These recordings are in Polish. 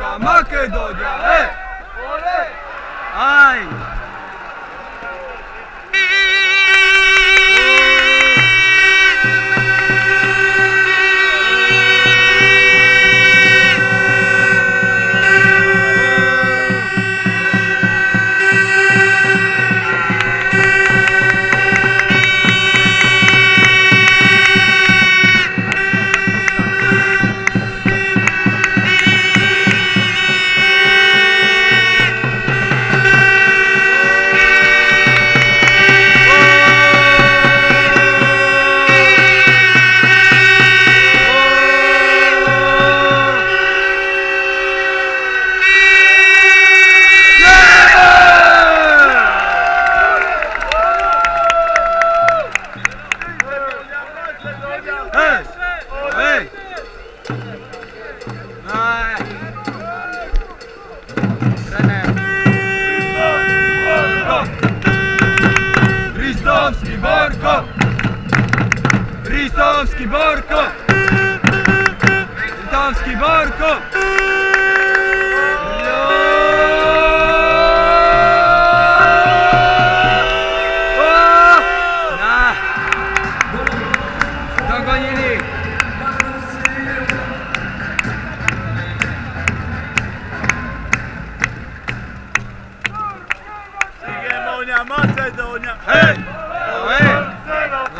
का मक दो जाए बोले। आई Damski Borko! Damski Borko! Monia, moce Hey! Hej!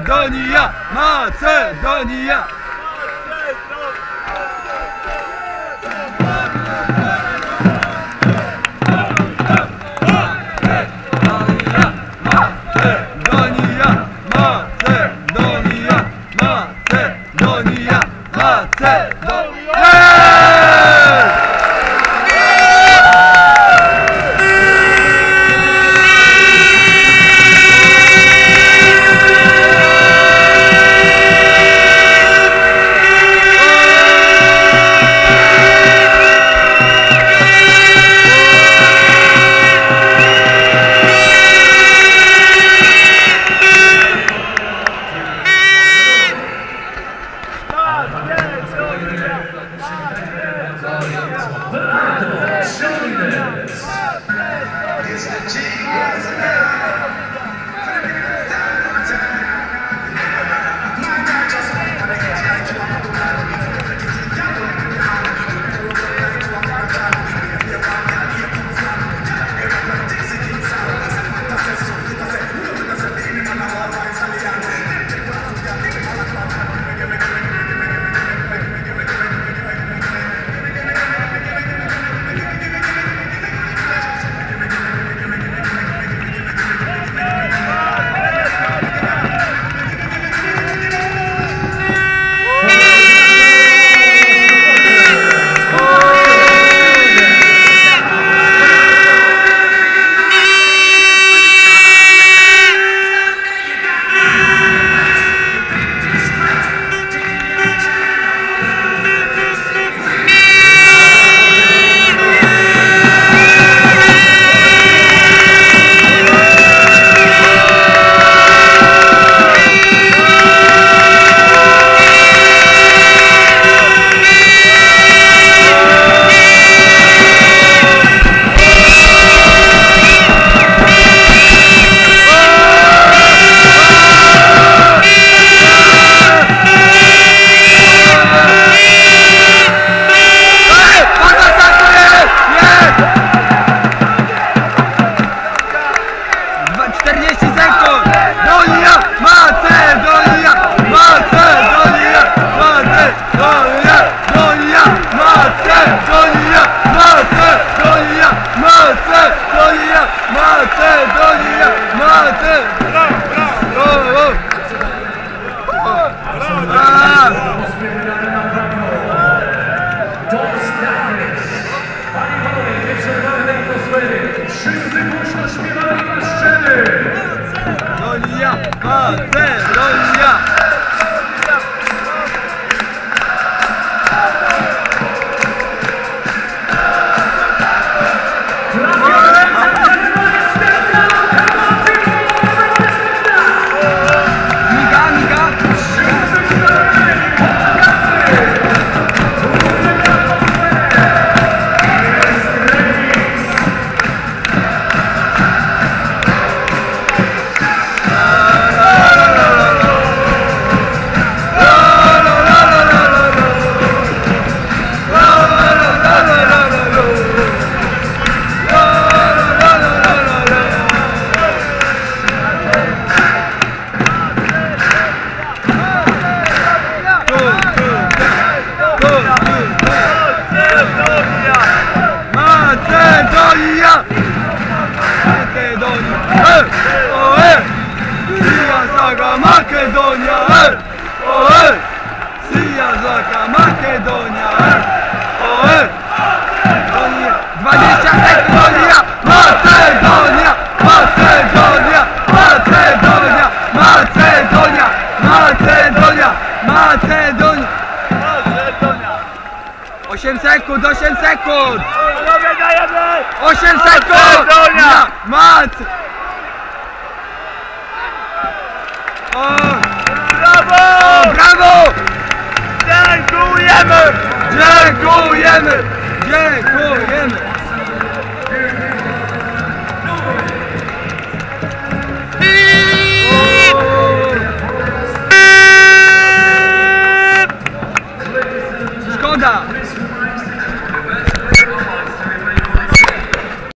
ドニアマセドニア głośno śpiewali na szczeny. Donia! Macedonia! 20 sekund! Donia! Macedonia! Macedonia! Macedonia! Macedonia! Macedonia! Macedonia! Macedonia! 8 sekund! 8 sekund! Panowie, dajemy! 8 sekund! Macedonia! Mac! O, Brawo! brawo! Dziękujemy! Dziękujemy! Dziękujemy!